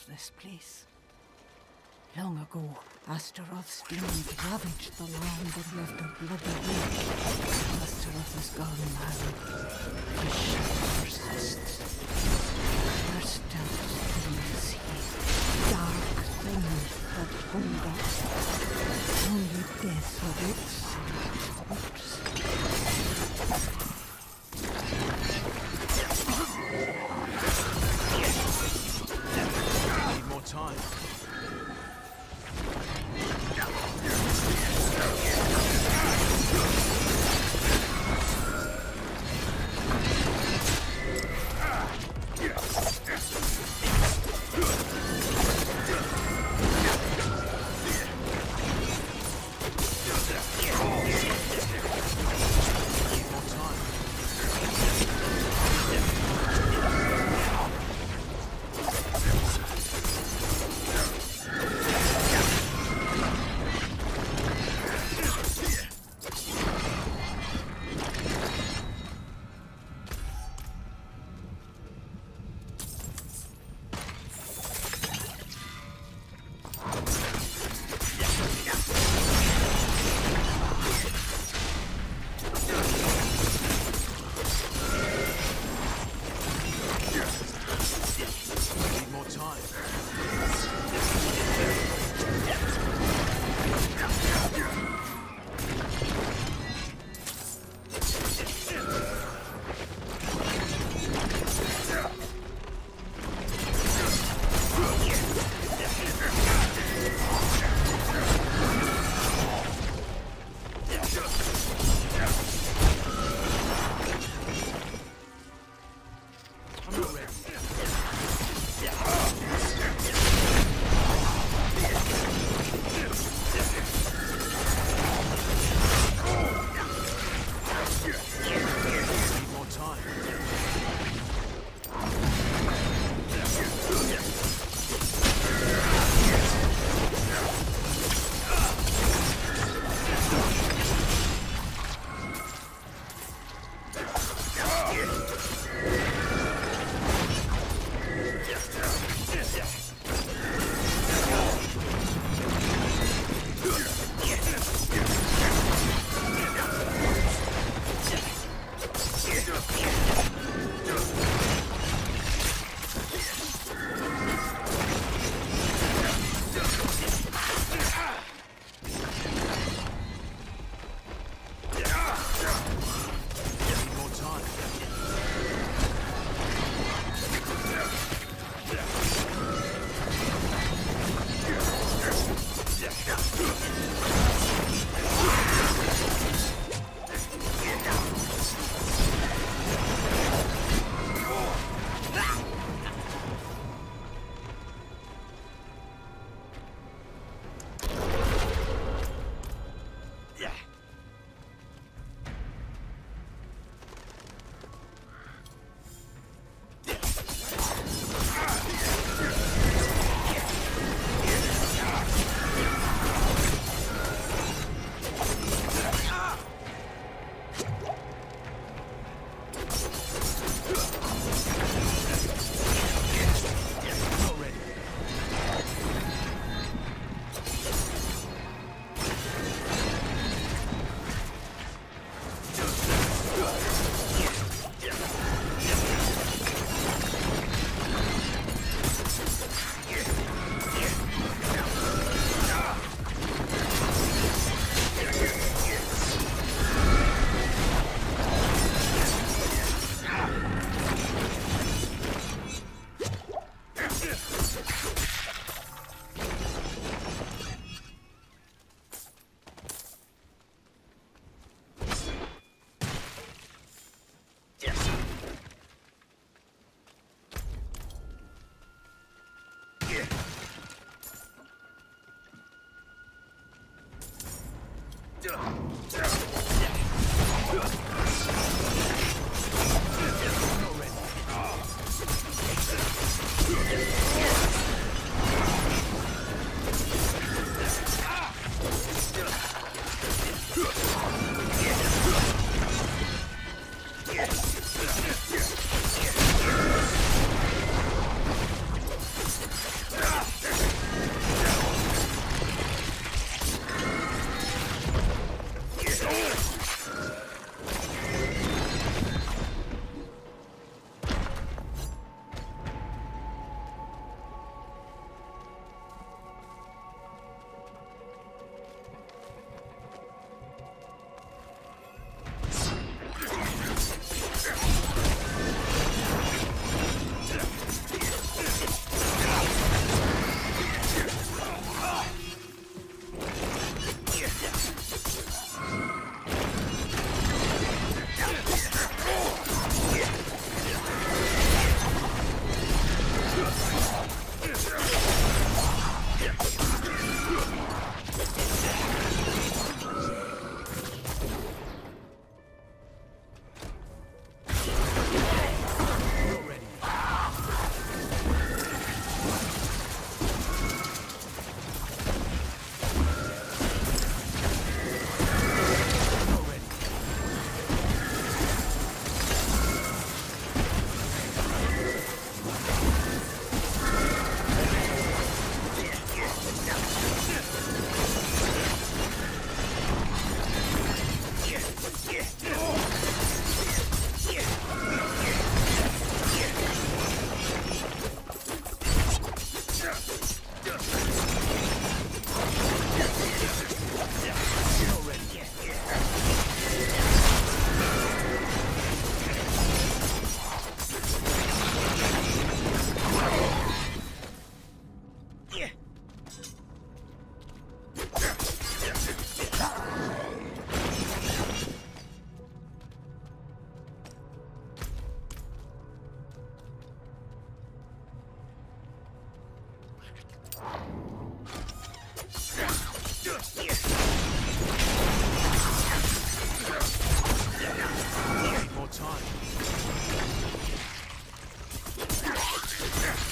of this place. Long ago, Astaroth's fiend ravaged the land and left a bloody wake. Astaroth is gone now. The shadow persists. There still things here. Dark things that hunger. Only death of Not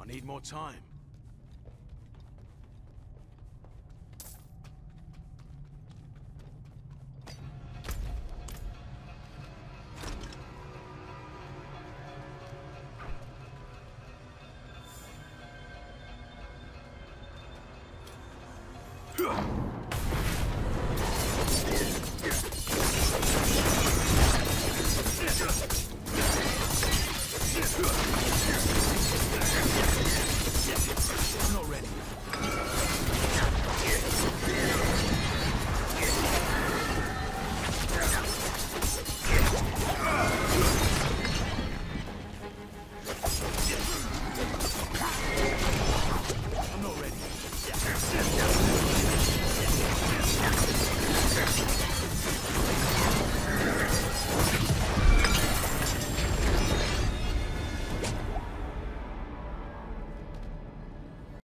I need more time.